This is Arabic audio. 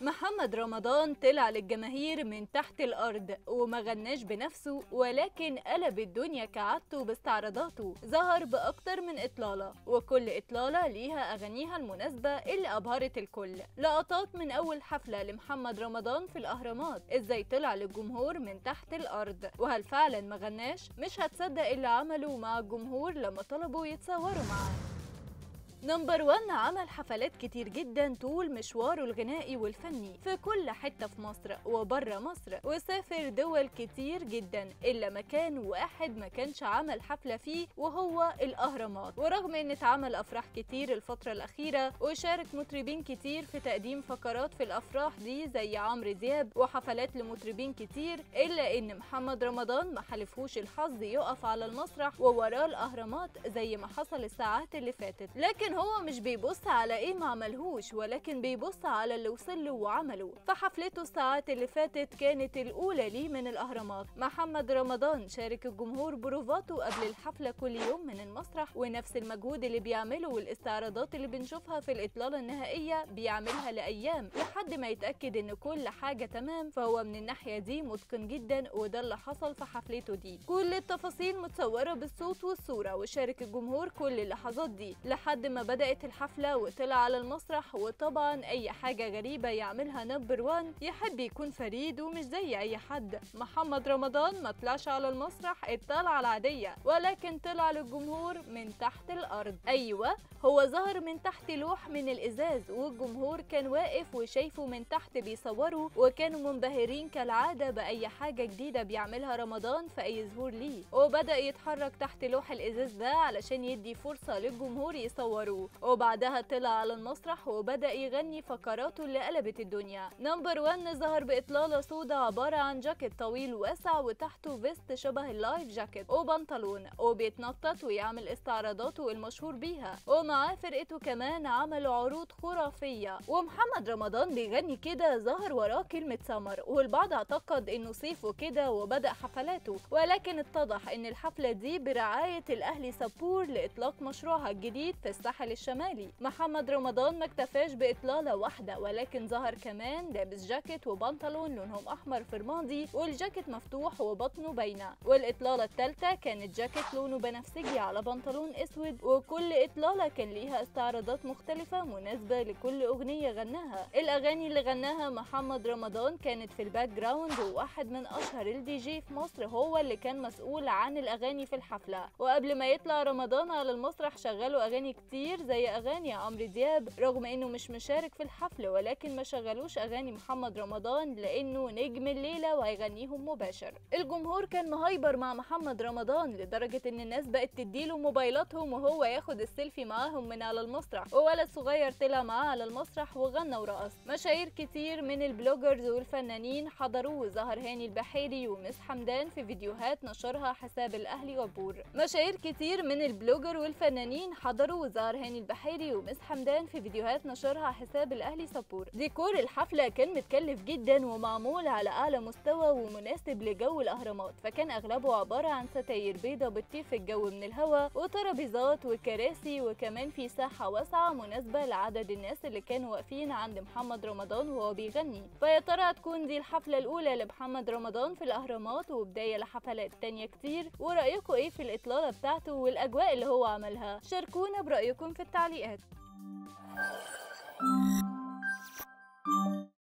محمد رمضان طلع للجماهير من تحت الأرض وما غناش بنفسه ولكن قلب الدنيا كعادته باستعراضاته. ظهر بأكتر من إطلالة وكل إطلالة ليها أغانيها المناسبة اللي أبهرت الكل. لقطات من أول حفلة لمحمد رمضان في الأهرامات إزاي طلع للجمهور من تحت الأرض؟ وهل فعلا ما غناش؟ مش هتصدق اللي عمله مع الجمهور لما طلبوا يتصوروا معاه. نمبر 1 عمل حفلات كتير جدا طول مشواره الغنائي والفني في كل حتة في مصر وبره مصر وسافر دول كتير جدا إلا مكان واحد ما كانش عمل حفلة فيه وهو الأهرامات. ورغم إن اتعمل أفراح كتير الفترة الأخيرة وشارك مطربين كتير في تقديم فقرات في الأفراح دي زي عمرو دياب وحفلات لمطربين كتير إلا إن محمد رمضان ما حلفهوش الحظ يقف على المسرح ووراه الأهرامات زي ما حصل الساعات اللي فاتت. لكن هو مش بيبص على إيه ما عملهوش ولكن بيبص على اللي وصل له وعمله. فحفلته الساعات اللي فاتت كانت الأولى ليه من الأهرامات. محمد رمضان شارك الجمهور بروفاته قبل الحفلة كل يوم من المسرح ونفس المجهود اللي بيعمله والاستعراضات اللي بنشوفها في الإطلالة النهائية بيعملها لأيام لحد ما يتأكد إن كل حاجة تمام. فهو من الناحية دي متقن جدا وده اللي حصل في حفلته دي. كل التفاصيل متصورة بالصوت والصورة وشارك الجمهور كل اللحظات دي. لحد ما بدأت الحفلة وطلع على المسرح وطبعا أي حاجة غريبة يعملها نمبر وان يحب يكون فريد ومش زي أي حد. محمد رمضان ما طلعش على المسرح الطلعة العادية ولكن طلع للجمهور من تحت الأرض. أيوة هو ظهر من تحت لوح من الإزاز والجمهور كان واقف وشايفه من تحت بيصوروا وكانوا منبهرين كالعادة بأي حاجة جديدة بيعملها رمضان في أي ظهور ليه. وبدأ يتحرك تحت لوح الإزاز ده علشان يدي فرصة للجمهور يصوروه وبعدها طلع على المسرح وبدأ يغني فقراته اللي قلبت الدنيا. number 1 ظهر بإطلالة سودا عبارة عن جاكيت طويل واسع وتحته vest شبه ال life jacket وبنطلون وبيتنطط ويعمل استعراضاته المشهور بيها. ومعاه فرقته كمان عملوا عروض خرافية. ومحمد رمضان بيغني كده ظهر وراه كلمة سمر والبعض اعتقد إنه صيف وكده وبدأ حفلاته. ولكن اتضح إن الحفلة دي برعاية الأهلي صبور لإطلاق مشروعها الجديد في الساحل الشمالي محمد رمضان ما اكتفاش بإطلالة واحدة ولكن ظهر كمان لابس جاكيت وبنطلون لونهم أحمر في والجاكيت مفتوح وبطنه باينة. والإطلالة الثالثة كانت جاكيت لونه بنفسجي على بنطلون أسود وكل إطلالة كان ليها استعراضات مختلفة مناسبة لكل أغنية غناها. الأغاني اللي غناها محمد رمضان كانت في ال background وواحد من أشهر الدي جي في مصر هو اللي كان مسؤول عن الأغاني في الحفلة. وقبل ما يطلع رمضان على المسرح شغلوا أغاني كتير زي أغاني عمرو دياب رغم إنه مش مشارك في الحفل ولكن ما شغلوش أغاني محمد رمضان لأنه نجم الليلة وهيغنيهم مباشر. الجمهور كان مهايبر مع محمد رمضان لدرجة إن الناس بقت تديله موبايلاتهم وهو ياخد السيلفي معاهم من على المسرح. وولد صغير طلع معاه على المسرح وغنى ورقص. مشاهير كتير من ال bloggers والفنانين حضروه ظهر هاني البحيري وميس حمدان في فيديوهات نشرها حساب الأهلي صبور مشاهير كتير من ال blogger والفنانين حضروا هاني البحيري وميس حمدان في فيديوهات نشرها حساب الأهلي صبور ديكور الحفلة كان متكلف جدا ومعمول على أعلى مستوى ومناسب لجو الأهرامات فكان أغلبه عبارة عن ستاير بيضة بتطير في الجو من الهواء وترابيزات وكراسي وكمان في ساحة واسعة مناسبة لعدد الناس اللي كانوا واقفين عند محمد رمضان وهو بيغني. فيا ترى هتكون دي الحفلة الأولى لمحمد رمضان في الأهرامات وبداية لحفلات تانية كتير؟ ورايكم إيه في الإطلالة بتاعته والأجواء اللي هو عملها؟ شاركونا برايكم في التعليقات.